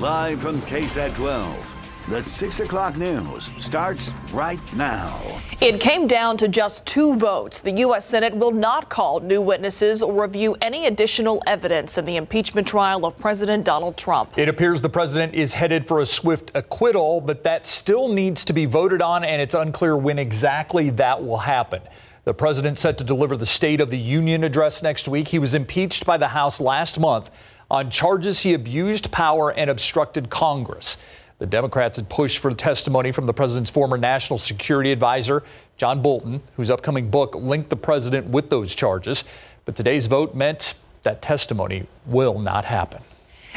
Live from KSAT 12. The 6 o'clock news starts right now. It came down to just two votes. The U.S. Senate will not call new witnesses or review any additional evidence in the impeachment trial of President Donald Trump. It appears the president is headed for a swift acquittal, but that still needs to be voted on, and it's unclear when exactly that will happen. The president set to deliver the State of the Union address next week. He was impeached by the House last month on charges he abused power and obstructed Congress. The Democrats had pushed for testimony from the president's former national security advisor, John Bolton, whose upcoming book linked the president with those charges. But today's vote meant that testimony will not happen.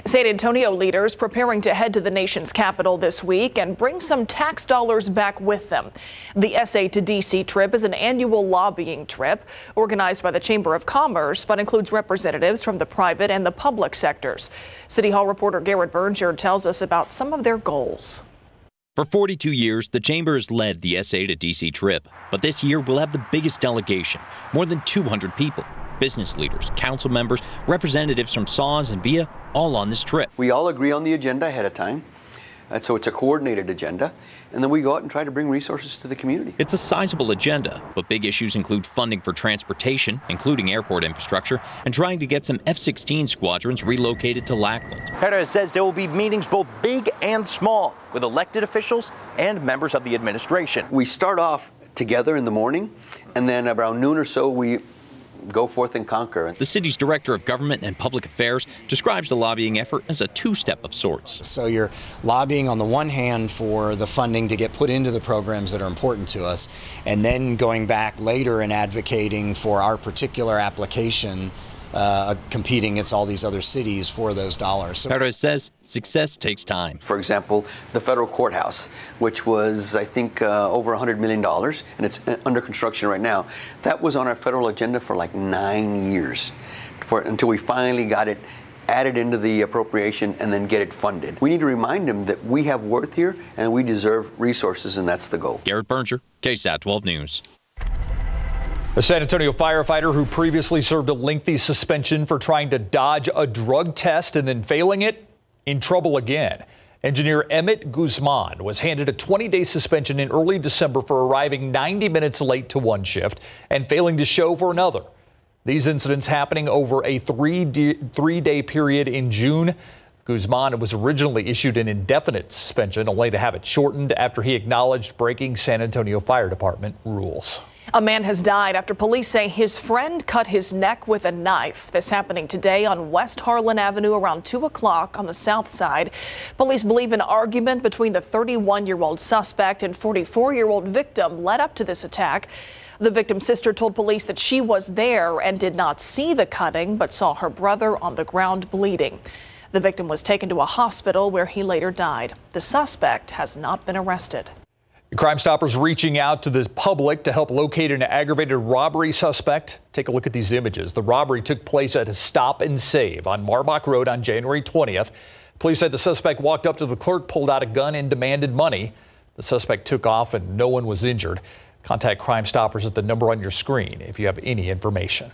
San Antonio leaders preparing to head to the nation's capital this week and bring some tax dollars back with them. The SA to DC trip is an annual lobbying trip organized by the Chamber of Commerce, but includes representatives from the private and the public sectors. City Hall reporter Garrett Brnger tells us about some of their goals. For 42 years, the Chamber has led the SA to DC trip, but this year we'll have the biggest delegation, more than 200 people business leaders, council members, representatives from SAWS and VIA, all on this trip. We all agree on the agenda ahead of time. And so it's a coordinated agenda, and then we go out and try to bring resources to the community. It's a sizable agenda, but big issues include funding for transportation, including airport infrastructure, and trying to get some F 16 squadrons relocated to Lackland. Perez says there will be meetings both big and small with elected officials and members of the administration. We start off together in the morning, and then around noon or so, we go forth and conquer. The city's director of government and public affairs describes the lobbying effort as a two step of sorts. So you're lobbying on the one hand for the funding to get put into the programs that are important to us, and then going back later and advocating for our particular application uh, competing against all these other cities for those dollars. So Perez says success takes time. For example, the federal courthouse, which was, I think, uh, over $100 million, and it's uh, under construction right now, that was on our federal agenda for like nine years for, until we finally got it added into the appropriation and then get it funded. We need to remind them that we have worth here and we deserve resources, and that's the goal. Garrett Brnger, KSAT 12 News. A San Antonio firefighter who previously served a lengthy suspension for trying to dodge a drug test and then failing it, in trouble again. Engineer Emmett Guzman was handed a 20 day suspension in early December for arriving 90 minutes late to one shift and failing to show for another. These incidents happening over a three, three day period in June. Guzman was originally issued an indefinite suspension, only to have it shortened after he acknowledged breaking San Antonio Fire Department rules. A man has died after police say his friend cut his neck with a knife. This happening today on West Harlan Avenue around 2 o'clock on the south side. Police believe an argument between the 31 year old suspect and 44 year old victim led up to this attack. The victim's sister told police that she was there and did not see the cutting, but saw her brother on the ground bleeding. The victim was taken to a hospital where he later died. The suspect has not been arrested. Crime Stoppers reaching out to the public to help locate an aggravated robbery suspect. Take a look at these images. The robbery took place at a stop and save on Marbach Road on January 20th. Police said the suspect walked up to the clerk, pulled out a gun, and demanded money. The suspect took off and no one was injured. Contact Crime Stoppers at the number on your screen if you have any information.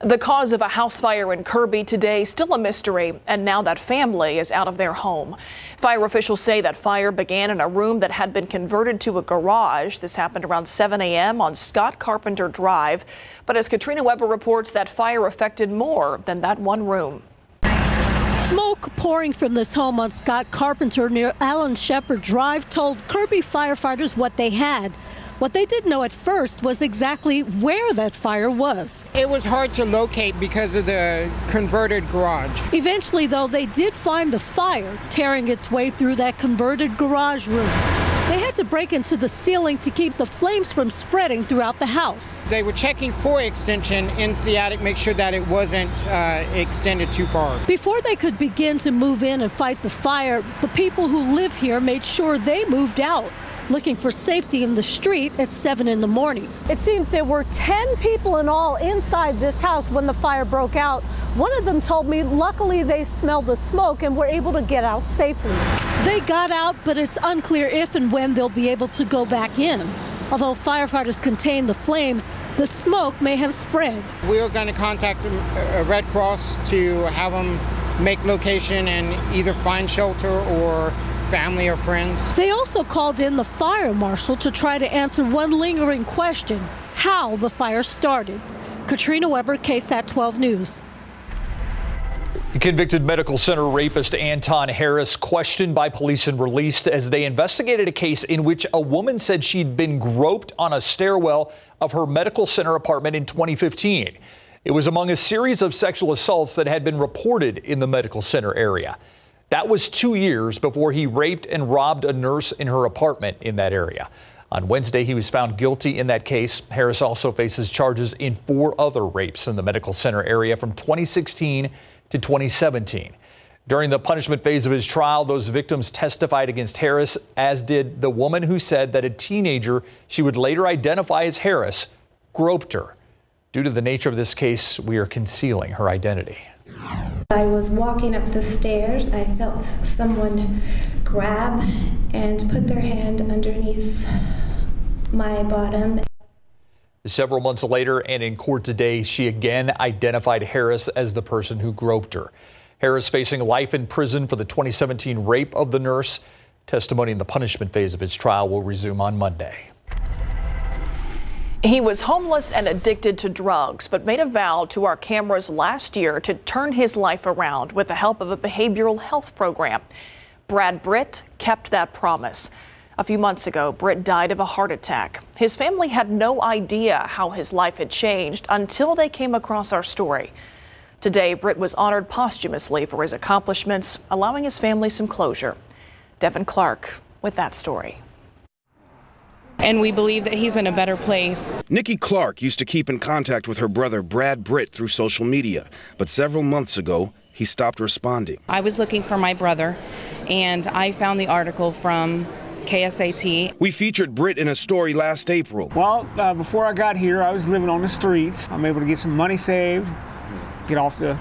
The cause of a house fire in Kirby today still a mystery, and now that family is out of their home. Fire officials say that fire began in a room that had been converted to a garage. This happened around 7 a.m. on Scott Carpenter Drive. But as Katrina Weber reports, that fire affected more than that one room. Smoke pouring from this home on Scott Carpenter near Alan Shepard Drive told Kirby firefighters what they had. What they didn't know at first was exactly where that fire was. It was hard to locate because of the converted garage. Eventually, though, they did find the fire tearing its way through that converted garage room. They had to break into the ceiling to keep the flames from spreading throughout the house. They were checking for extension into the attic, make sure that it wasn't uh, extended too far. Before they could begin to move in and fight the fire, the people who live here made sure they moved out looking for safety in the street at 7 in the morning. It seems there were 10 people in all inside this house when the fire broke out. One of them told me luckily they smelled the smoke and were able to get out safely. They got out, but it's unclear if and when they'll be able to go back in. Although firefighters contained the flames, the smoke may have spread. We are going to contact uh, Red Cross to have them make location and either find shelter or family or friends. They also called in the fire marshal to try to answer one lingering question how the fire started. Katrina Weber, KSAT 12 News. Convicted medical center rapist Anton Harris questioned by police and released as they investigated a case in which a woman said she'd been groped on a stairwell of her medical center apartment in 2015. It was among a series of sexual assaults that had been reported in the medical center area. That was two years before he raped and robbed a nurse in her apartment in that area. On Wednesday, he was found guilty in that case. Harris also faces charges in four other rapes in the medical center area from 2016 to 2017. During the punishment phase of his trial, those victims testified against Harris, as did the woman who said that a teenager she would later identify as Harris groped her. Due to the nature of this case, we are concealing her identity. I was walking up the stairs. I felt someone grab and put their hand underneath my bottom. Several months later and in court today, she again identified Harris as the person who groped her. Harris facing life in prison for the 2017 rape of the nurse. Testimony in the punishment phase of his trial will resume on Monday. He was homeless and addicted to drugs, but made a vow to our cameras last year to turn his life around with the help of a behavioral health program. Brad Britt kept that promise. A few months ago, Britt died of a heart attack. His family had no idea how his life had changed until they came across our story. Today, Britt was honored posthumously for his accomplishments, allowing his family some closure. Devin Clark with that story. And we believe that he's in a better place. Nikki Clark used to keep in contact with her brother Brad Britt through social media, but several months ago, he stopped responding. I was looking for my brother, and I found the article from KSAT. We featured Britt in a story last April. Well, uh, before I got here, I was living on the streets. I'm able to get some money saved, get off the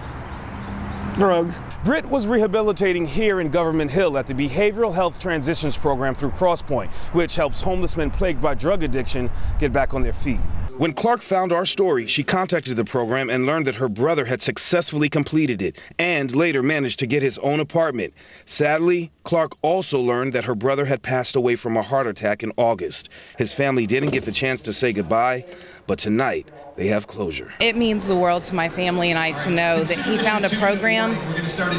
drugs. Britt was rehabilitating here in Government Hill at the Behavioral Health Transitions Program through Crosspoint, which helps homeless men plagued by drug addiction get back on their feet. When Clark found our story, she contacted the program and learned that her brother had successfully completed it and later managed to get his own apartment. Sadly, Clark also learned that her brother had passed away from a heart attack in August. His family didn't get the chance to say goodbye, but tonight they have closure. It means the world to my family and I to know that he found a program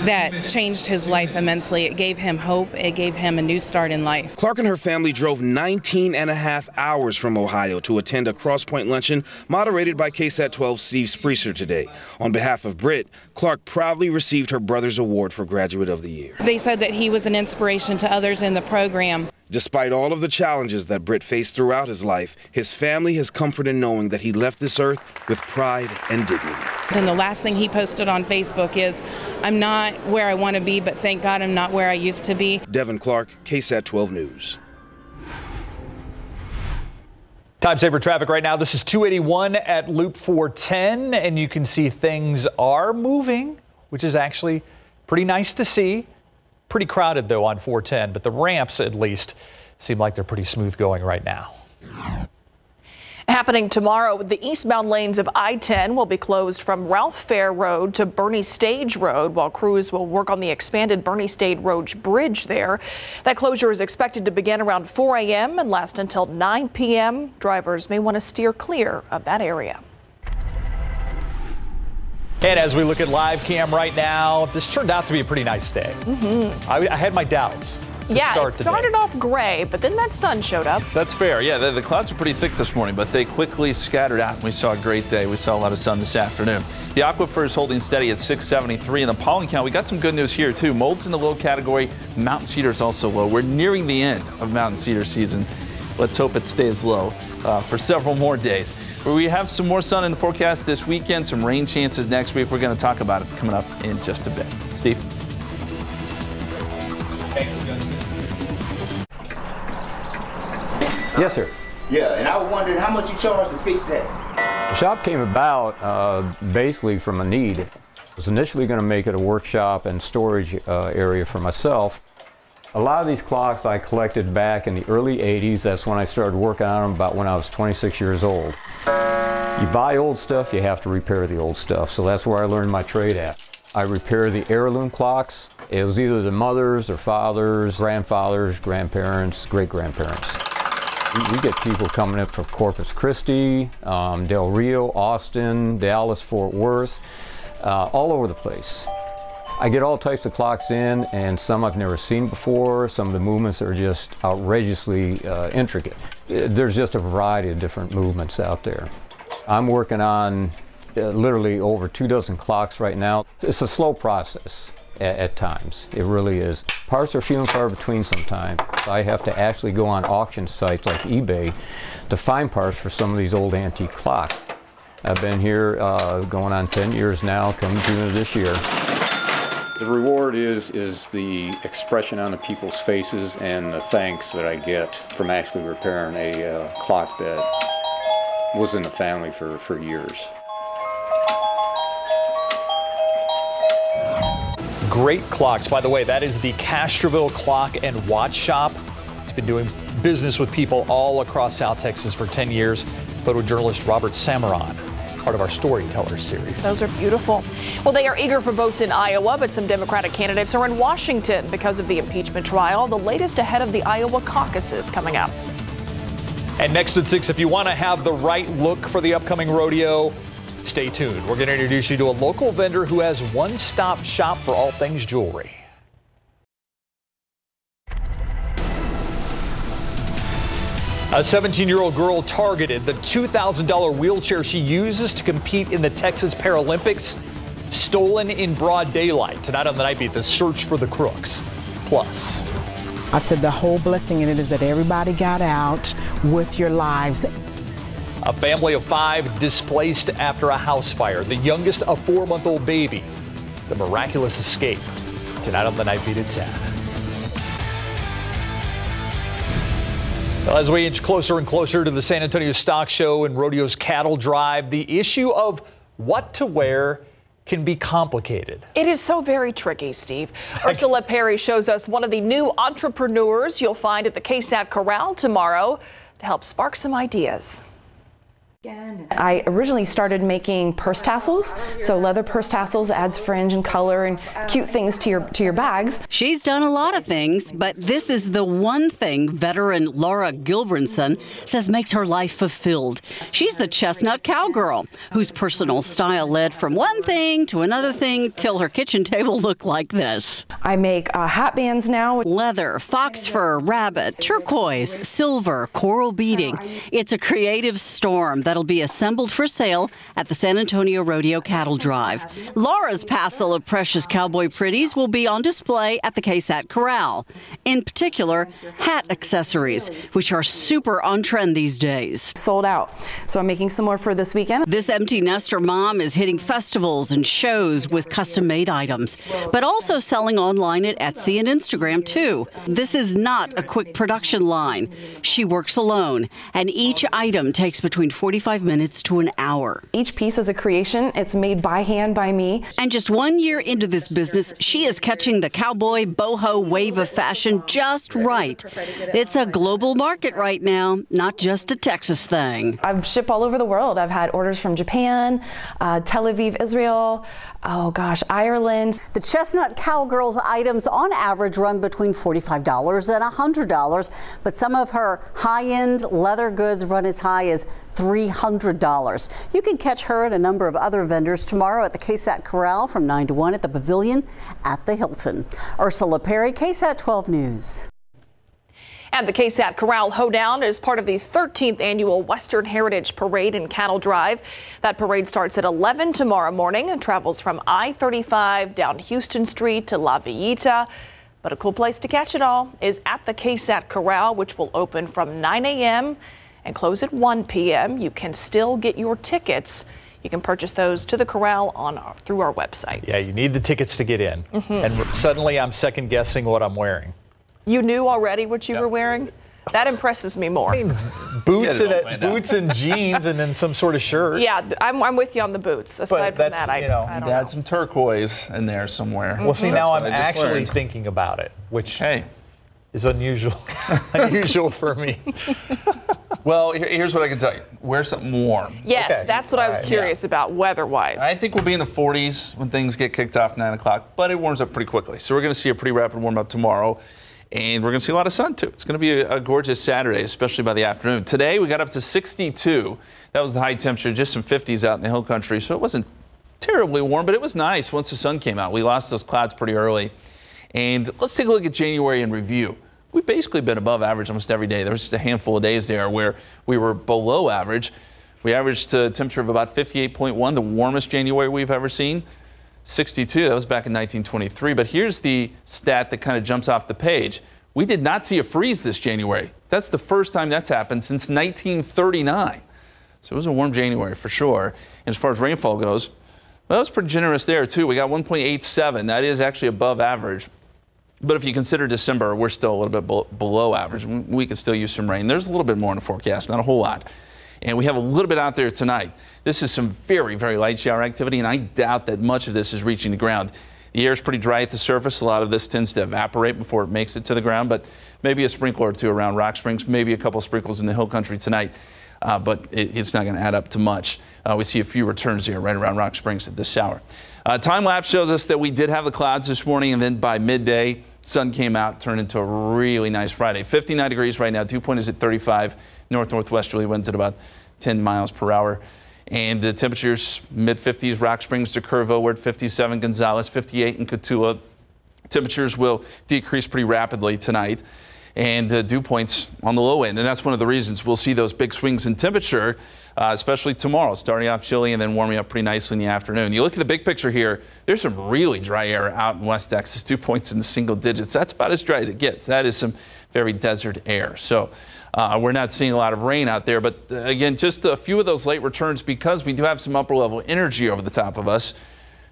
that changed his life immensely. It gave him hope, it gave him a new start in life. Clark and her family drove 19 and a half hours from Ohio to attend a Crosspoint luncheon moderated by KSAT 12 Steve Spriester today. On behalf of Britt, Clark proudly received her brother's award for Graduate of the Year. They said that he was an inspiration to others in the program. Despite all of the challenges that Britt faced throughout his life, his family has comfort in knowing that he left this earth with pride and dignity. And the last thing he posted on Facebook is, I'm not where I want to be, but thank God I'm not where I used to be. Devin Clark, KSAT 12 News. Time saver traffic right now. This is 281 at Loop 410, and you can see things are moving, which is actually pretty nice to see. Pretty crowded though on 410, but the ramps at least seem like they're pretty smooth going right now. Happening tomorrow, the eastbound lanes of I-10 will be closed from Ralph Fair Road to Boerne Stage Road while crews will work on the expanded Boerne Stage Road bridge there. That closure is expected to begin around 4 a.m. and last until 9 p.m. Drivers may want to steer clear of that area. And as we look at live cam right now, this turned out to be a pretty nice day. Mm-hmm. I, I had my doubts. Yeah, start it started today. off gray, but then that sun showed up. That's fair. Yeah, the, the, clouds were pretty thick this morning, but they quickly scattered out. And we saw a great day. We saw a lot of sun this afternoon. The aquifer is holding steady at 673. And the pollen count, we got some good news here, too. Mold's in the low category. Mountain cedar is also low. We're nearing the end of mountain cedar season. Let's hope it stays low uh, for several more days. We have some more sun in the forecast this weekend, some rain chances next week. We're going to talk about it coming up in just a bit. Steve? Yes, sir. Yeah, and I was wondering how much you charge to fix that. The shop came about uh, basically from a need. I was initially going to make it a workshop and storage uh, area for myself. A lot of these clocks I collected back in the early 80s. That's when I started working on them about when I was 26 years old. You buy old stuff, you have to repair the old stuff. So that's where I learned my trade at. I repair the heirloom clocks. It was either the mothers or fathers, grandfathers, grandparents, great grandparents. We get people coming in from Corpus Christi, um, Del Rio, Austin, Dallas, Fort Worth, uh, all over the place. I get all types of clocks in, and some I've never seen before. Some of the movements are just outrageously uh, intricate. There's just a variety of different movements out there. I'm working on uh, literally over two dozen clocks right now. It's a slow process at, at, times. It really is. Parts are few and far between sometimes. I have to actually go on auction sites like eBay to find parts for some of these old antique clocks. I've been here uh, going on 10 years now, coming June of this year. The reward is is the expression on the people's faces and the thanks that I get from actually repairing a uh, clock that was in the family for, for years. Great clocks. By the way, that is the Castroville Clock and Watch Shop. It's been doing business with people all across South Texas for 10 years. Photojournalist Robert Samaron, part of our Storyteller series. Those are beautiful. Well, they are eager for votes in Iowa, but some Democratic candidates are in Washington because of the impeachment trial, the latest ahead of the Iowa caucuses coming up. And next at 6, if you want to have the right look for the upcoming rodeo, Stay tuned. We're going to introduce you to a local vendor who has one stop shop for all things jewelry. A 17 year old girl targeted the $2,000 wheelchair she uses to compete in the Texas Paralympics, stolen in broad daylight. Tonight on the Night Beat, the search for the crooks. Plus, I said the whole blessing in it is that everybody got out with your lives. A family of five displaced after a house fire, the youngest a four month old baby. The miraculous escape. Tonight on the Night Beat at 10. As we inch closer and closer to the San Antonio Stock Show and Rodeo's Cattle Drive, the issue of what to wear can be complicated. It is so very tricky, Steve. Ursula Perry shows us one of the new entrepreneurs you'll find at the KSAT Corral tomorrow to help spark some ideas. I originally started making purse tassels, so leather purse tassels adds fringe and color and cute things to your to your bags. She's done a lot of things, but this is the one thing veteran Laura Gilbranson says makes her life fulfilled. She's the chestnut cowgirl whose personal style led from one thing to another thing till her kitchen table looked like this. I make uh, hat bands now. Leather, fox fur, rabbit, turquoise, silver, coral beading. It's a creative storm that that'll be assembled for sale at the San Antonio Rodeo Cattle Drive. Laura's passel of precious cowboy pretties will be on display at the KSAT Corral. In particular, hat accessories, which are super on trend these days. Sold out. So I'm making some more for this weekend. This empty nester mom is hitting festivals and shows with custom made items, but also selling online at Etsy and Instagram too. This is not a quick production line. She works alone, and each item takes between 45 45 minutes to an hour. Each piece is a creation. It's made by hand by me. And just one year into this business, she is catching the cowboy boho wave of fashion just right. It's a global market right now, not just a Texas thing. I've shipped all over the world. I've had orders from Japan, uh, Tel Aviv, Israel, oh gosh, Ireland. The Chestnut Cowgirl's items on average run between $45 and $100, but some of her high-end leather goods run as high as $300. You can catch her and a number of other vendors tomorrow at the KSAT Corral from 9 to 1 at the Pavilion at the Hilton. Ursula Perry, KSAT 12 News. And the KSAT Corral Hoedown is part of the 13th annual Western Heritage Parade in Cattle Drive. That parade starts at 11 tomorrow morning and travels from I-35 down Houston Street to La Villita. But a cool place to catch it all is at the KSAT Corral, which will open from 9 a.m and close at 1 p.m. You can still get your tickets. You can purchase those to the corral on our, through our website. Yeah, you need the tickets to get in. Mm-hmm. And suddenly I'm second guessing what I'm wearing. You knew already what you yep. were wearing? That impresses me more. I mean, boots and a, boots and jeans, and then some sort of shirt. Yeah, I'm, I'm with you on the boots. Aside from that, I, you know, I don't add some turquoise in there somewhere. Well, see, now I'm actually learned. thinking about it, which hey, is unusual, unusual for me. Well, here, here's what I can tell you: wear something warm. Yes, Okay. that's what I was All right. curious about weather-wise. I think we'll be in the 40s when things get kicked off 9 o'clock, but it warms up pretty quickly. So we're going to see a pretty rapid warm up tomorrow, and we're going to see a lot of sun too. It's going to be a, a gorgeous Saturday, especially by the afternoon. Today we got up to 62. That was the high temperature, just some 50s out in the hill country, so it wasn't terribly warm, but it was nice once the sun came out. We lost those clouds pretty early. And let's take a look at January in review. We've basically been above average almost every day. There was just a handful of days there where we were below average. We averaged a temperature of about 58.1, the warmest January we've ever seen. 62, that was back in 1923. But here's the stat that kind of jumps off the page. We did not see a freeze this January. That's the first time that's happened since 1939. So it was a warm January for sure. And as far as rainfall goes, well, that was pretty generous there too. We got 1.87. That is actually above average. But if you consider December, we're still a little bit below average. We- We could still use some rain. There's a little bit more in the forecast, not a whole lot. And we have a little bit out there tonight. This is some very, very light shower activity, and I doubt that much of this is reaching the ground. The air is pretty dry at the surface. A lot of this tends to evaporate before it makes it to the ground, but maybe a sprinkle or two around Rock Springs, maybe a couple sprinkles in the hill country tonight. Uh, but it, it's not going to add up to much. Uh, we see a few returns here right around Rock Springs at this hour. Uh, time lapse shows us that we did have the clouds this morning, and then by midday, sun came out, turned into a really nice Friday. 59 degrees right now. Dew point is at 35. North northwesterly winds at about 10 miles per hour. And the temperatures mid 50s, Rock Springs to Kerrville, we're at 57, Gonzales 58, in Cotulla. Temperatures will decrease pretty rapidly tonight, and uh, dew points on the low end. And that's one of the reasons we'll see those big swings in temperature, uh, especially tomorrow, starting off chilly and then warming up pretty nicely in the afternoon. You look at the big picture here, there's some really dry air out in West Texas, dew points in the single digits. That's about as dry as it gets. That is some very desert air. So uh, we're not seeing a lot of rain out there, but uh, again, just a few of those late returns because we do have some upper level energy over the top of us.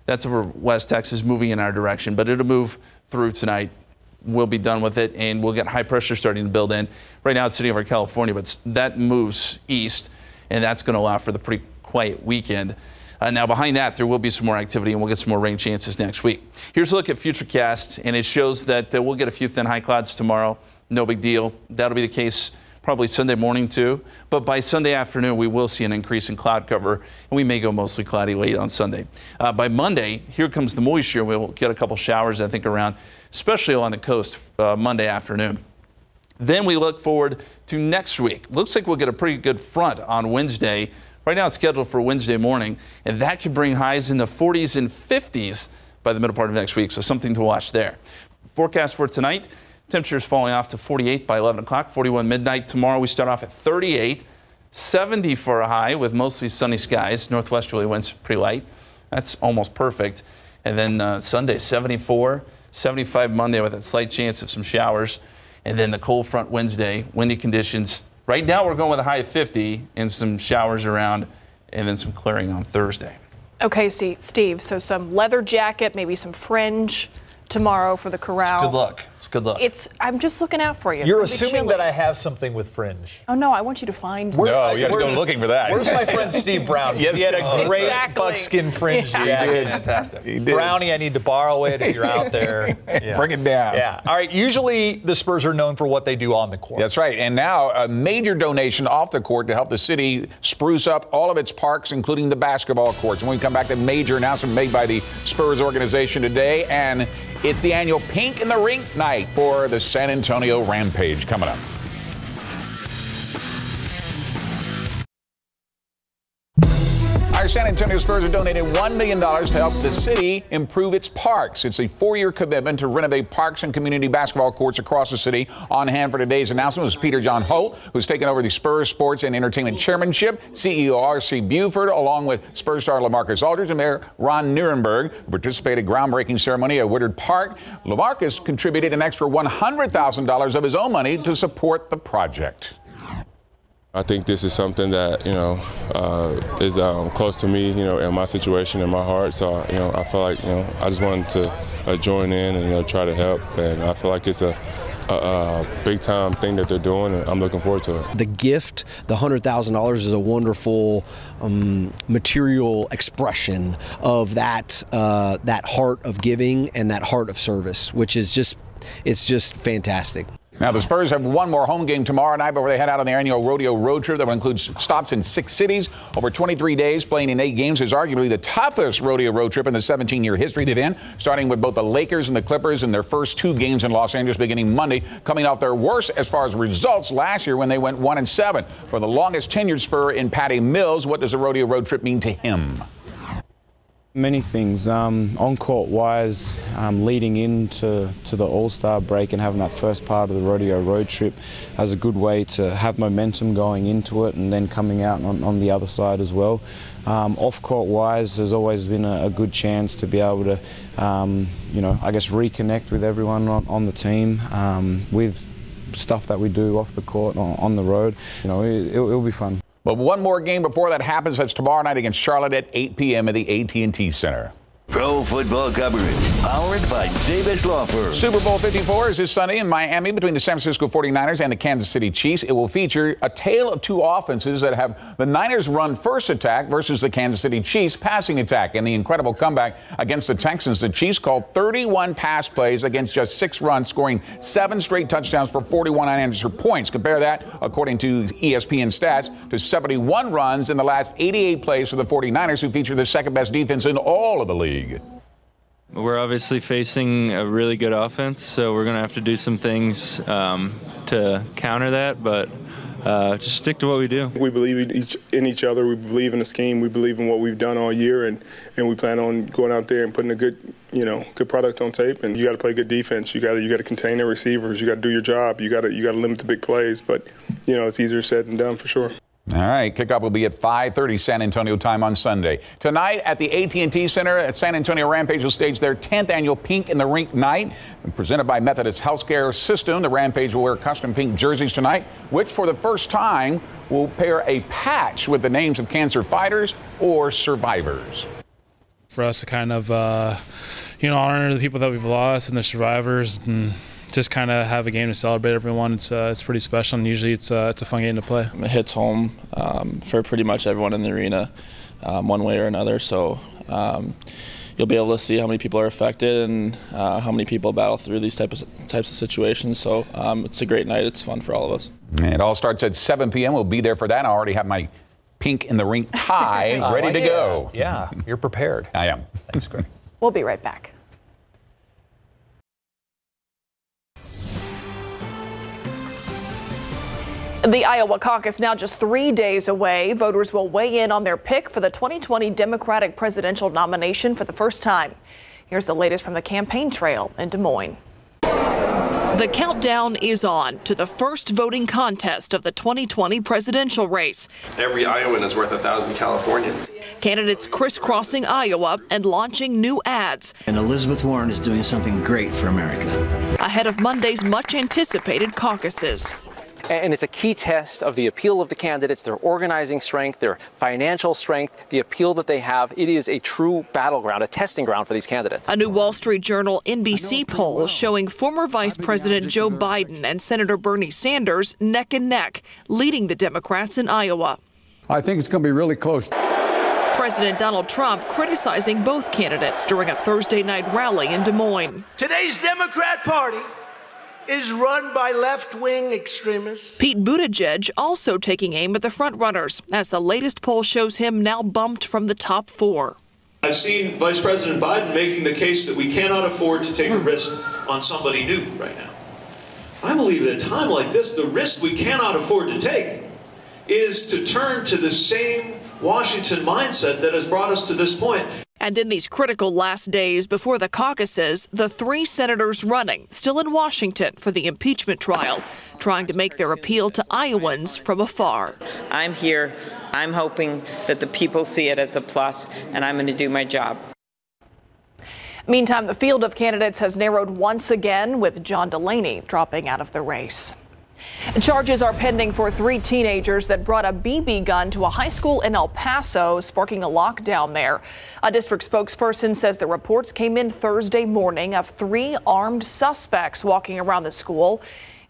That's over West Texas moving in our direction, but it'll move through tonight. We'll be done with it, and we'll get high pressure starting to build in. Right now, it's sitting over California, but that moves east, and that's going to allow for the pretty quiet weekend. Uh, now, behind that, there will be some more activity, and we'll get some more rain chances next week. Here's a look at Futurecast, and it shows that uh, we'll get a few thin high clouds tomorrow. No big deal. That'll be the case probably Sunday morning too. But by Sunday afternoon, we will see an increase in cloud cover, and we may go mostly cloudy late on Sunday. Uh, by Monday, here comes the moisture. We'll get a couple showers, I think, around, especially along the coast, uh, Monday afternoon. Then we look forward to next week. Looks like we'll get a pretty good front on Wednesday. Right now it's scheduled for Wednesday morning, and that could bring highs in the 40s and 50s by the middle part of next week, so something to watch there. Forecast for tonight, temperatures falling off to 48 by 11 o'clock, 41 midnight. Tomorrow we start off at 38, 70 for a high with mostly sunny skies. Northwesterly winds pretty light. That's almost perfect. And then uh, Sunday, 74, 75 Monday with a slight chance of some showers. And then the cold front Wednesday, windy conditions. Right now we're going with a high of 50 and some showers around and then some clearing on Thursday. Okay, see, Steve, so some leather jacket, maybe some fringe tomorrow for the corral. Good luck. It's good luck. It's. I'm just looking out for you. It's You're gonna be assuming that I have something with fringe. Oh no, I want you to find. Where- No, you have to go looking for that. Where's my friend Steve Brown? Yes. he had a Oh. great Exactly. buckskin fringe Yeah. jacket. did. Fantastic. He did. Brownie, I need to borrow it if you're out there. Yeah. Bring it down. Yeah. All right. Usually the Spurs are known for what they do on the court. That's right. And now a major donation off the court to help the city spruce up all of its parks, including the basketball courts. When we come back, the major announcement made by the Spurs organization today, and it's the annual Pink in the Rink night for the San Antonio Rampage coming up. San Antonio Spurs are donating $1 million to help the city improve its parks. It's a four year commitment to renovate parks and community basketball courts across the city. On hand for today's announcement was Peter John Holt, who's taken over the Spurs Sports and Entertainment Chairmanship, CEO R.C. Buford, along with Spurs star Lamarcus Aldridge and Mayor Ron Nirenberg, who participated groundbreaking ceremony at Woodard Park. Lamarcus contributed an extra $100,000 of his own money to support the project. I think this is something that you know uh, is um, close to me, you know, in my situation, in my heart. So you know, I feel like you know, I just wanted to uh, join in and you know try to help, and I feel like it's a, a, a big time thing that they're doing, and I'm looking forward to it. The gift, the hundred thousand dollars, is a wonderful um, material expression of that uh, that heart of giving and that heart of service, which is just it's just fantastic. Now, the Spurs have one more home game tomorrow night before they head out on their annual rodeo road trip that will include stops in six cities over 23 days. Playing in eight games is arguably the toughest rodeo road trip in the 17 year history they've been, starting with both the Lakers and the Clippers in their first two games in Los Angeles beginning Monday, coming off their worst as far as results last year when they went 1 and 7. For the longest tenured Spur in Patty Mills, what does a rodeo road trip mean to him? Many things. Um, on court wise, um, leading into to the All Star break and having that first part of the rodeo road trip as a good way to have momentum going into it and then coming out on, on the other side as well. Um, off court wise, there's always been a, a, good chance to be able to, um, you know, I guess reconnect with everyone on, on the team um, with stuff that we do off the court on, on the road. You know, it, it'll, it'll be fun. But one more game before that happens. That's tomorrow night against Charlotte at 8 p.m. at the AT&T Center. Pro football coverage, powered by Davis Law Firm. Super Bowl 54 is this Sunday in Miami between the San Francisco 49ers and the Kansas City Chiefs. It will feature a tale of two offenses that have the Niners run first attack versus the Kansas City Chiefs passing attack. In the incredible comeback against the Texans, the Chiefs called 31 pass plays against just six runs, scoring seven straight touchdowns for 41 unanswered points. Compare that, according to ESPN stats, to 71 runs in the last 88 plays for the 49ers, who feature the second best defense in all of the league league? We're obviously facing a really good offense, so we're going to have to do some things um, to counter that, but uh, just stick to what we do. We believe in each, in each, other. We believe in the scheme. We believe in what we've done all year, and, and we plan on going out there and putting a good, you know, good product on tape. And you got to play good defense. You got to you got to contain the receivers. You got to do your job. You got to you got to limit the big plays. But you know, it's easier said than done for sure. All right, kickoff will be at 5:30 San Antonio time on Sunday. Tonight at the AT&T Center at San Antonio Rampage will stage their 10th annual Pink in the Rink night. Presented by Methodist Healthcare System, the Rampage will wear custom pink jerseys tonight, which for the first time will pair a patch with the names of cancer fighters or survivors. For us to kind of, uh, you know, honor the people that we've lost and the survivors and just kind of have a game to celebrate everyone. It's uh, it's pretty special, and usually it's uh, it's a fun game to play. It hits home um, for pretty much everyone in the arena, um, one way or another. So. Um, you'll be able to see how many people are affected and uh, how many people battle through these types of, types of situations. So um, it's a great night. It's fun for all of us. It all starts at 7 p.m. We'll be there for that. I already have my pink in the rink tie ready uh, to go. Yeah, you're prepared. I am. That's great. We'll be right back. The Iowa caucus now just three days away. Voters will weigh in on their pick for the 2020 Democratic presidential nomination for the first time. Here's the latest from the campaign trail in Des Moines. The countdown is on to the first voting contest of the 2020 presidential race. Every Iowan is worth a thousand Californians. Candidates crisscrossing Iowa and launching new ads. And Elizabeth Warren is doing something great for America. Ahead of Monday's much anticipated caucuses and it's a key test of the appeal of the candidates, their organizing strength, their financial strength, the appeal that they have. It is a true battleground, a testing ground for these candidates. A new Wall Street Journal NBC poll well. showing former Vice President Joe Biden and Senator Bernie Sanders neck and neck, leading the Democrats in Iowa. I think it's going to be really close. President Donald Trump criticizing both candidates during a Thursday night rally in Des Moines. Today's Democrat Party is run by left wing extremists. Pete Buttigieg also taking aim at the frontrunners, as the latest poll shows him now bumped from the top four. I've seen Vice President Biden making the case that we cannot afford to take a risk on somebody new right now. I believe at a time like this, the risk we cannot afford to take is to turn to the same Washington mindset that has brought us to this point. And in these critical last days before the caucuses, the three senators running still in Washington for the impeachment trial, trying to make their appeal to Iowans from afar. I'm here. I'm hoping that the people see it as a plus, and I'm going to do my job. Meantime, the field of candidates has narrowed once again, with John Delaney dropping out of the race. Charges are pending for three teenagers that brought a BB gun to a high school in El Paso, sparking a lockdown there. A district spokesperson says the reports came in Thursday morning of three armed suspects walking around the school.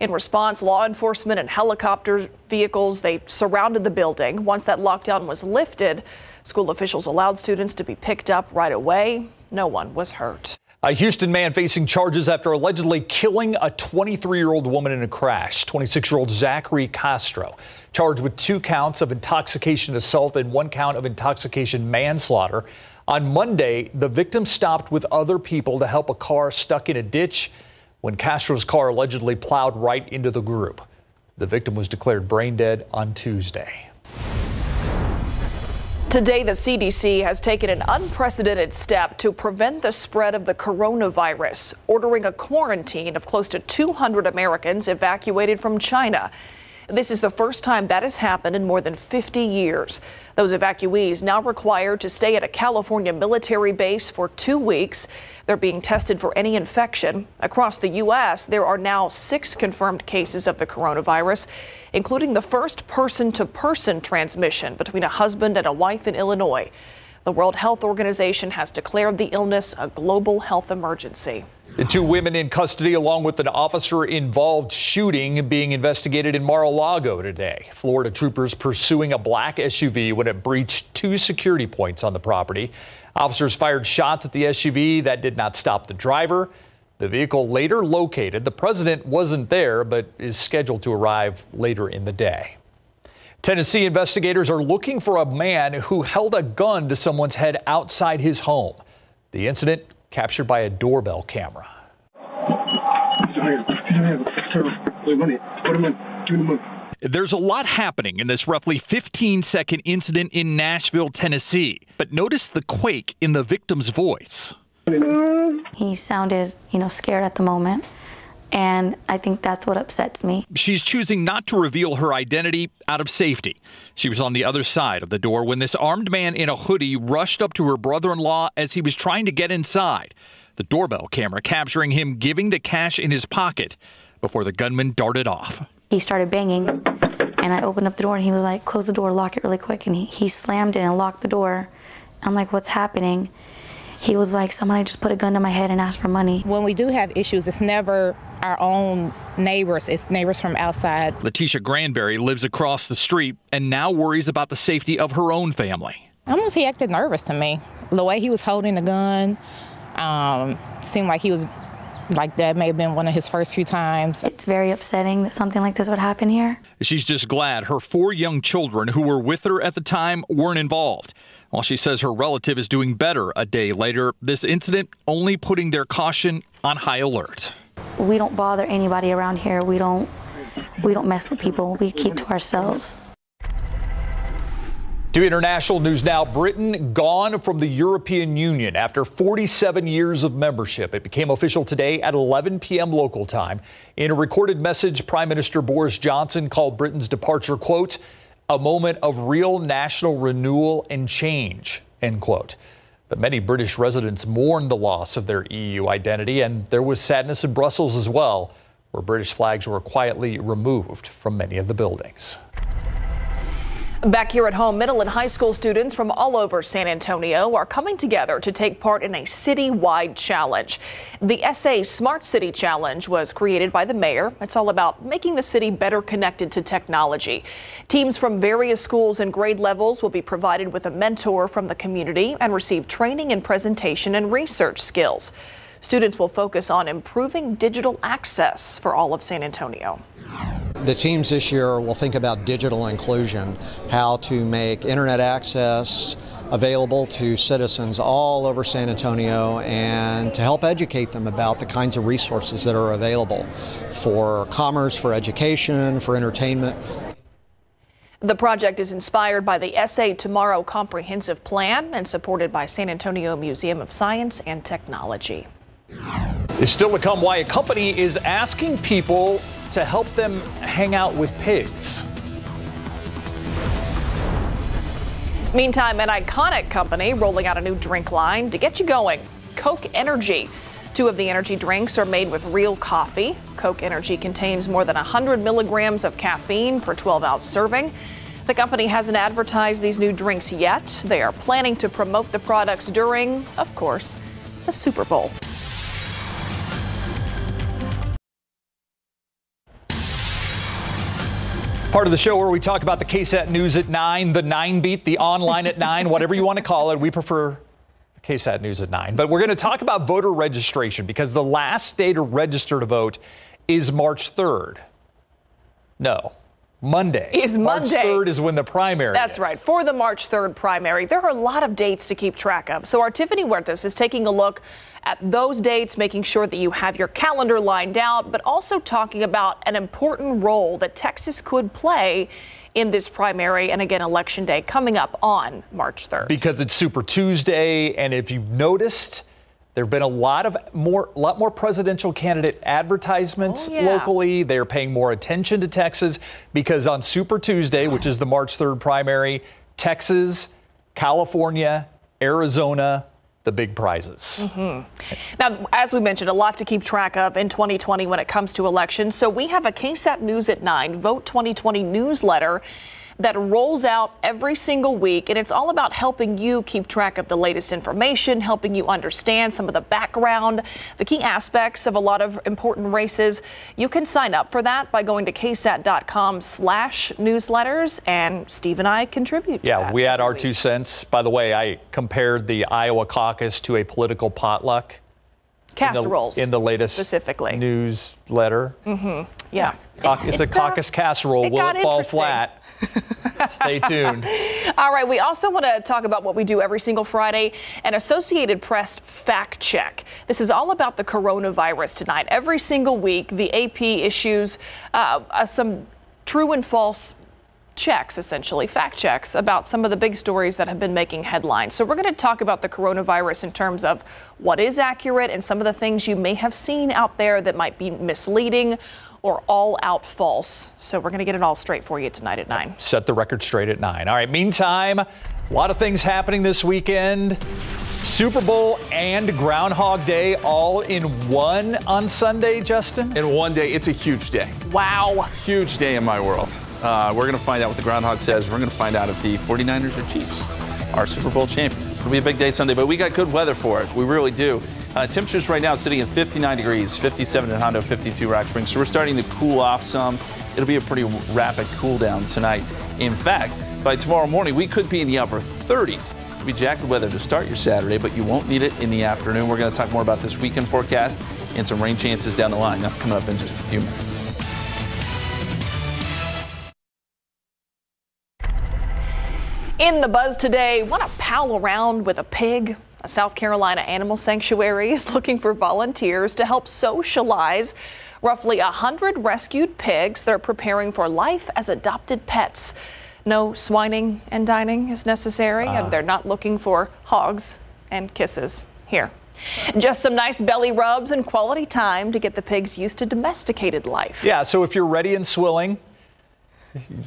In response, law enforcement and helicopter vehicles they surrounded the building. Once that lockdown was lifted, school officials allowed students to be picked up right away. No one was hurt. A Houston man facing charges after allegedly killing a 23 year old woman in a crash. 26 year old Zachary Castro, charged with two counts of intoxication assault and one count of intoxication manslaughter. On Monday, the victim stopped with other people to help a car stuck in a ditch when Castro's car allegedly plowed right into the group. The victim was declared brain dead on Tuesday. Today, the CDC has taken an unprecedented step to prevent the spread of the coronavirus, ordering a quarantine of close to 200 Americans evacuated from China. This is the first time that has happened in more than 50 years. Those evacuees now required to stay at a California military base for two weeks. They're being tested for any infection. Across the U.S., there are now six confirmed cases of the coronavirus, including the first person to person transmission between a husband and a wife in Illinois. The World Health Organization has declared the illness a global health emergency. The two women in custody, along with an officer involved shooting, being investigated in Mar-a-Lago today. Florida troopers pursuing a black SUV when it breached two security points on the property. Officers fired shots at the SUV that did not stop the driver. The vehicle later located. The president wasn't there, but is scheduled to arrive later in the day. Tennessee investigators are looking for a man who held a gun to someone's head outside his home. The incident captured by a doorbell camera. There's a lot happening in this roughly 15 second incident in Nashville, Tennessee. But notice the quake in the victim's voice. He sounded, you know, scared at the moment. And I think that's what upsets me. She's choosing not to reveal her identity out of safety. She was on the other side of the door when this armed man in a hoodie rushed up to her brother in law as he was trying to get inside. The doorbell camera capturing him giving the cash in his pocket before the gunman darted off. He started banging, and I opened up the door, and he was like, Close the door, lock it really quick. And he, he slammed it and locked the door. I'm like, What's happening? He was like, Somebody just put a gun to my head and asked for money. When we do have issues, it's never our own neighbors, it's neighbors from outside. Letitia Granberry lives across the street and now worries about the safety of her own family. Almost he acted nervous to me. The way he was holding the gun um, seemed like he was like that may have been one of his first few times. It's very upsetting that something like this would happen here. She's just glad her four young children who were with her at the time weren't involved. While she says her relative is doing better a day later, this incident only putting their caution on high alert we don't bother anybody around here. We don't we don't mess with people. We keep to ourselves. To international news now, Britain gone from the European Union after 47 years of membership. It became official today at 11 p.m. local time. In a recorded message, Prime Minister Boris Johnson called Britain's departure, quote, a moment of real national renewal and change, end quote. But many British residents mourned the loss of their EU identity, and there was sadness in Brussels as well, where British flags were quietly removed from many of the buildings. Back here at home, middle and high school students from all over San Antonio are coming together to take part in a city-wide challenge. The SA Smart City Challenge was created by the mayor. It's all about making the city better connected to technology. Teams from various schools and grade levels will be provided with a mentor from the community and receive training in presentation and research skills. Students will focus on improving digital access for all of San Antonio. The teams this year will think about digital inclusion, how to make internet access available to citizens all over San Antonio and to help educate them about the kinds of resources that are available for commerce, for education, for entertainment. The project is inspired by the SA Tomorrow Comprehensive Plan and supported by San Antonio Museum of Science and Technology. It's still to come why a company is asking people to help them hang out with pigs. Meantime, an iconic company rolling out a new drink line to get you going Coke Energy. Two of the energy drinks are made with real coffee. Coke Energy contains more than 100 milligrams of caffeine per 12 ounce serving. The company hasn't advertised these new drinks yet. They are planning to promote the products during, of course, the Super Bowl. Part of the show where we talk about the KSAT news at 9, the 9 beat, the online at 9, whatever you want to call it. We prefer the KSAT News at 9. But we're going to talk about voter registration because the last day to register to vote is March 3rd. No, Monday. Is Monday. March Monday. 3rd is when the primary That's is. right. For the March 3rd primary, there are a lot of dates to keep track of. So our Tiffany Huertas is taking a look at those dates, making sure that you have your calendar lined out, but also talking about an important role that Texas could play in this primary and again election day coming up on March 3rd. Because it's Super Tuesday, and if you've noticed, there have been a lot of more, lot more presidential candidate advertisements Oh, yeah. locally. They're paying more attention to Texas because on Super Tuesday, which is the March 3rd primary, Texas, California, Arizona, the big prizes. Mhm. Now, as we mentioned, a lot to keep track of in 2020 when it comes to elections. So we have a KSAT News at 9 Vote 2020 newsletter that rolls out every single week. And it's all about helping you keep track of the latest information, helping you understand some of the background, the key aspects of a lot of important races. You can sign up for that by going to ksat.com slash newsletters. And Steve and I contribute to Yeah, we had every our week. two cents. By the way, I compared the Iowa caucus to a political potluck. in the- in the, latest specifically. newsletter. Mm-hmm. Yeah. Cau- It's a caucus casserole. it Will it fall flat? Stay tuned. All right, we also want to talk about what we do every single Friday an Associated Press fact check. This is all about the coronavirus tonight. Every single week, the AP issues uh, uh, some true and false checks, essentially, fact checks about some of the big stories that have been making headlines. So, we're going to talk about the coronavirus in terms of what is accurate and some of the things you may have seen out there that might be misleading or all out false. So, we're going to get it all straight for you tonight at 9. Set the record straight at nine. All right, meantime, a lot of things happening this weekend. Super Bowl and Groundhog Day all in one on Sunday, Justin? In one day, it's a huge day. Wow. Huge day in my world. Uh, we're going to find out what the Groundhog says. We're going to find out if the 49ers or Chiefs are Super Bowl champions. It'll be a big day Sunday, but we got good weather for it. We really do. Uh, temperatures right now sitting at 59 degrees, 57 in Hondo, 52 Rock Springs. So we're starting to cool off some. It'll be a pretty rapid cool down tonight. In fact, by tomorrow morning, we could be in the upper 30s. It'll be jacket weather to start your Saturday, but you won't need it in the afternoon. We're going to talk more about this weekend forecast and some rain chances down the line. That's coming up in just a few minutes. In the buzz today, want to pal around with a pig? A South Carolina animal sanctuary is looking for volunteers to help socialize roughly 100 rescued pigs that are preparing for life as adopted pets. No swining and dining is necessary, Ah. and they're not looking for hogs and kisses here. Just some nice belly rubs and quality time to get the pigs used to domesticated life. Yeah, so if you're ready and swilling,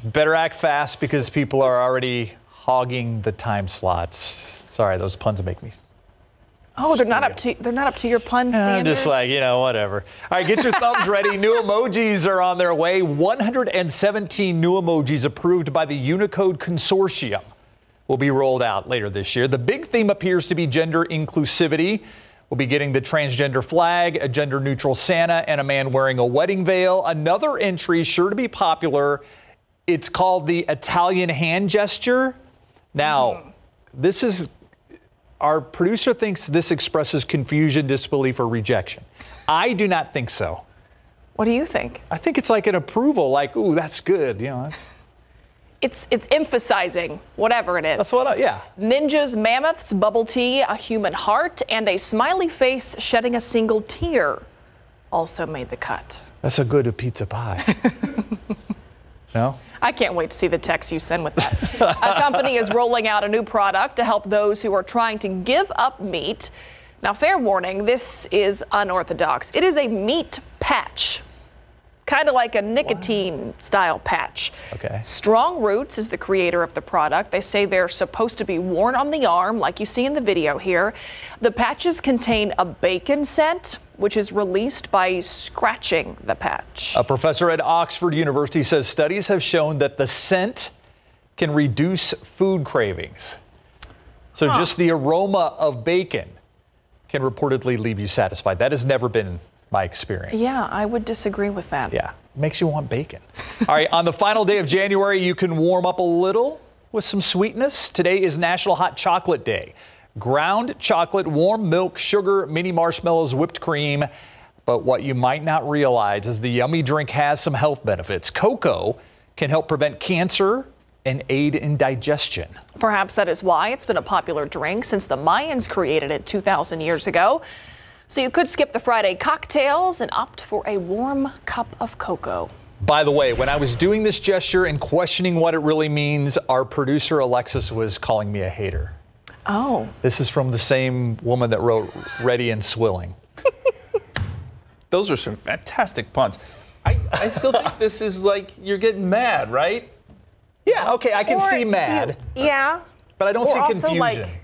better act fast because people are already hogging the time slots. Sorry, those puns make me. Oh, they're not up to they're not up to your pun I'm just like, you know, whatever. All right, get your thumbs ready. New emojis are on their way. 117 new emojis approved by the Unicode Consortium will be rolled out later this year. The big theme appears to be gender inclusivity. We'll be getting the transgender flag, a gender neutral Santa, and a man wearing a wedding veil. Another entry sure to be popular. It's called the Italian hand gesture. Now, mm-hmm. this is our producer thinks this expresses confusion, disbelief, or rejection. I do not think so. What do you think? I think it's like an approval, like, ooh, that's good. You know, that's, It's it's emphasizing whatever it is. that's what I, yeah. Ninjas, mammoths, bubble tea, a human heart, and a smiley face shedding a single tear also made the cut. That's a good pizza pie. no? I can't wait to see the text you send with that. a company is rolling out a new product to help those who are trying to give up meat. Now, fair warning, this is unorthodox. It is a meat patch, kind of like a nicotine style patch. Okay. Strong Roots is the creator of the product. They say they're supposed to be worn on the arm, like you see in the video here. The patches contain a bacon scent, which is released by scratching the patch. A professor at Oxford University says studies have shown that the scent can reduce food cravings. So Huh. just the aroma of bacon can reportedly leave you satisfied. That has never been my experience. Yeah, I would disagree with that. Yeah, makes you want bacon. All right, on the final day of January, you can warm up a little with some sweetness. Today is National Hot Chocolate Day. Ground chocolate, warm milk, sugar, mini marshmallows, whipped cream. But what you might not realize is the yummy drink has some health benefits. Cocoa can help prevent cancer and aid in digestion. Perhaps that is why it's been a popular drink since the Mayans created it 2,000 years ago. So you could skip the Friday cocktails and opt for a warm cup of cocoa. By the way, when I was doing this gesture and questioning what it really means, our producer Alexis was calling me a hater. Oh. This is from the same woman that wrote Ready and Swilling. Those are some fantastic puns. I, I still think this is like you're getting mad, right? Yeah, okay, I can Or see if you- mad, yeah. but I don't Or see also, confusion. like-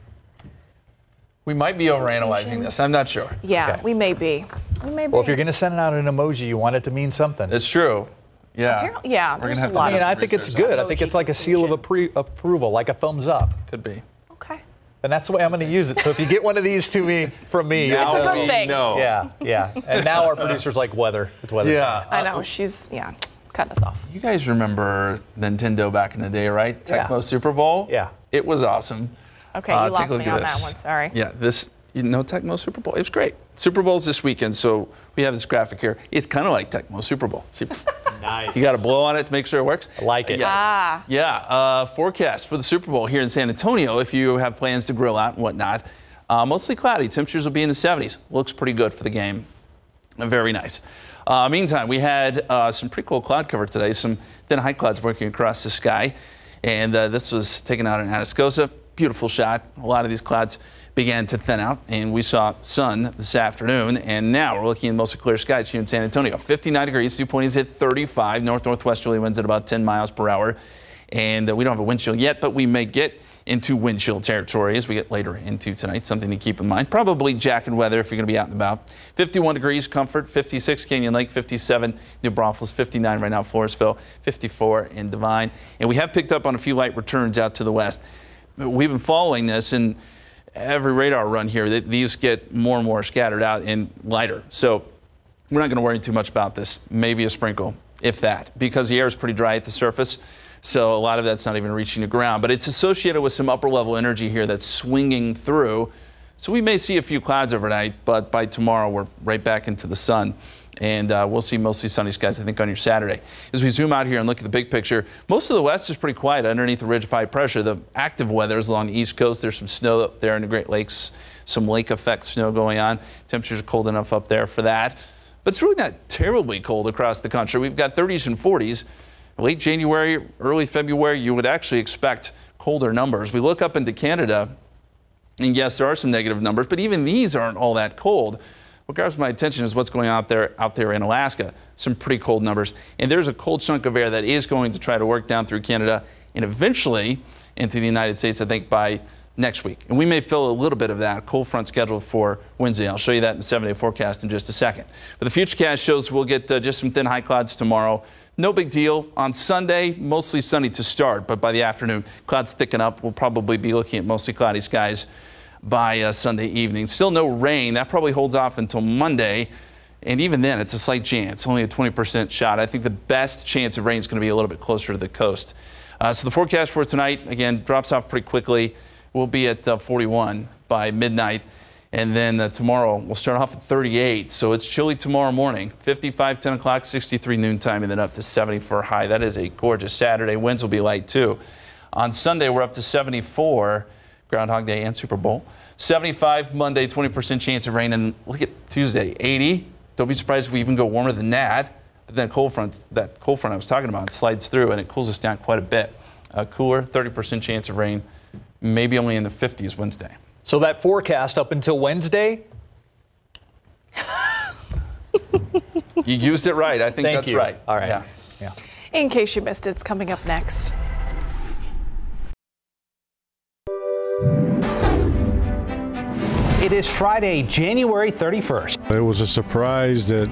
We might be overanalyzing this. I'm not sure. Yeah, Okay. we may be. We may be. well, if you're going to send out an emoji, you want it to mean something. It's true. Yeah. Apparently- yeah, We're gonna have a to I mean, I think it's good. I think it's like a seal of appre- approval, like a thumbs up. Could be. Okay. And that's the way I'm going to use it. So if you get one of these to me from me, Now you'll a good thing. No. Yeah, yeah. And now our producer's like weather. It's weather. Yeah. I know. She's, yeah, cutting us off. You guys remember Nintendo back in the day, right? Yeah. Tecmo Super Bowl? Yeah. It was awesome. Okay, Uh, you take lost me on this. that one. Sorry. Yeah, this, you know, Tecmo Super Bowl. It was great. Super Bowl's this weekend, so we have this graphic here. It's kind of like Tecmo Super Bowl. See, Nice. you got to blow on it to make sure it works. I like it. Yes. Ah. Yeah. Uh, forecast for the Super Bowl here in San Antonio. If you have plans to grill out and whatnot, uh, mostly cloudy. Temperatures will be in the 70s. Looks pretty good for the game. Very nice. Uh, meantime, we had uh, some pretty cool cloud cover today. Some thin high clouds working across the sky, and uh, this was taken out in Atascosa. Beautiful shot. A lot of these clouds began to thin out, and we saw sun this afternoon. And now we're looking at mostly clear skies here in San Antonio. 59 degrees. Dew point is at 35. North northwesterly winds at about 10 miles per hour. And uh, we don't have a wind chill yet, but we may get into wind chill territory as we get later into tonight. Something to keep in mind. Probably jacket weather if you're going to be out and about. 51 degrees, Comfort, 56 Canyon Lake, 57 New Braunfels, 59 right now, Floresville, 54 in Devine. And we have picked up on a few light returns out to the west. We've been following this and every radar run here, th- these get more and more scattered out and lighter. So we're not going to worry too much about this. Maybe a sprinkle, if that, because the air is pretty dry at the surface. So a lot of that's not even reaching the ground. But it's associated with some upper level energy here that's swinging through. So we may see a few clouds overnight, but by tomorrow we're right back into the sun. And uh, we'll see mostly sunny skies, I think, on your Saturday. As we zoom out here and look at the big picture, most of the west is pretty quiet underneath the ridge of high pressure. The active weather is along the east coast. There's some snow up there in the Great Lakes, some lake effect snow going on. Temperatures are cold enough up there for that. But it's really not terribly cold across the country. We've got 30s and 40s. Late January, early February, you would actually expect colder numbers. We look up into Canada, and yes, there are some negative numbers, but even these aren't all that cold. What grabs my attention is what's going on out there out there in Alaska. Some pretty cold numbers. And there's a cold chunk of air that is going to try to work down through Canada and eventually into the United States, I think, by next week. And we may feel a little bit of that cold front scheduled for Wednesday. I'll show you that in the seven day forecast in just a second. But the Futurecast shows we'll get uh, just some thin high clouds tomorrow. No big deal. On Sunday, mostly sunny to start, but by the afternoon, clouds thicken up. We'll probably be looking at mostly cloudy skies by uh, Sunday evening. Still no rain. That probably holds off until Monday. And even then, it's a slight chance, only a 20% shot. I think the best chance of rain is going to be a little bit closer to the coast. Uh, so the forecast for tonight, again, drops off pretty quickly. We'll be at uh, 41 by midnight. And then uh, tomorrow, we'll start off at 38. So it's chilly tomorrow morning. 55, 10 o'clock, 63 noontime, and then up to 70 for high. That is a gorgeous Saturday. Winds will be light too. On Sunday, we're up to 74. Groundhog Day and Super Bowl. 75 Monday, 20% chance of rain. And look at Tuesday, 80. Don't be surprised if we even go warmer than that. But then cold front, that cold front I was talking about slides through and it cools us down quite a bit. Uh, cooler, 30% chance of rain, maybe only in the 50s Wednesday. So that forecast up until Wednesday. You used it right. I think Thank that's you. right. All right. Yeah. Yeah. In case you missed it, it's coming up next. It It is Friday, January 31st. It was a surprise that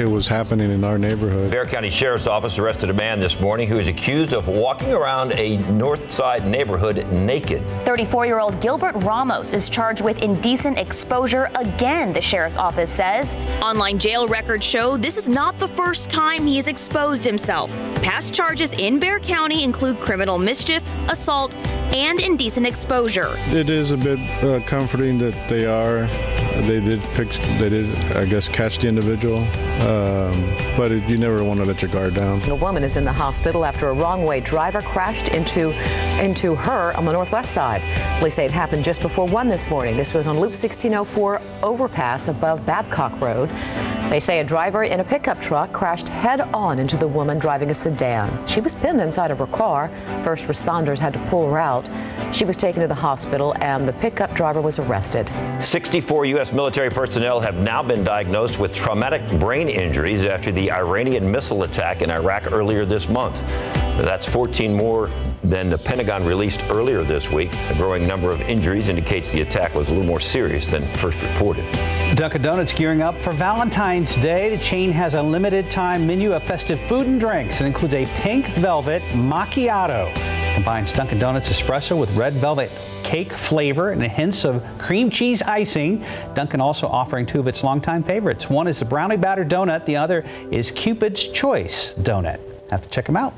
it was happening in our neighborhood. Bexar County Sheriff's Office arrested a man this morning who is accused of walking around a north side neighborhood naked. 34 year old Gilbert Ramos is charged with indecent exposure again, the sheriff's office says. Online jail records show this is not the first time he has exposed himself. Past charges in Bexar County include criminal mischief, assault, and indecent exposure. It is a bit uh, comforting that they are. They did pick. They did, I guess, catch the individual. Um, but it, you never want to let your guard down. A woman is in the hospital after a wrong-way driver crashed into into her on the northwest side. Police say it happened just before one this morning. This was on Loop 1604 overpass above Babcock Road. They say a driver in a pickup truck crashed head on into the woman driving a sedan. She was pinned inside of her car. First responders had to pull her out. She was taken to the hospital and the pickup driver was arrested. 64 U.S. military personnel have now been diagnosed with traumatic brain injuries after the Iranian missile attack in Iraq earlier this month. That's 14 more than the Pentagon released earlier this week. A growing number of injuries indicates the attack was a little more serious than first reported. Dunkin' Donuts gearing up for Valentine's Day. The chain has a limited time menu of festive food and drinks. It includes a pink velvet macchiato. Combines Dunkin' Donuts espresso with red velvet cake flavor and hints of cream cheese icing. Dunkin' also offering two of its longtime favorites. One is the brownie batter donut. The other is Cupid's Choice donut. Have to check them out.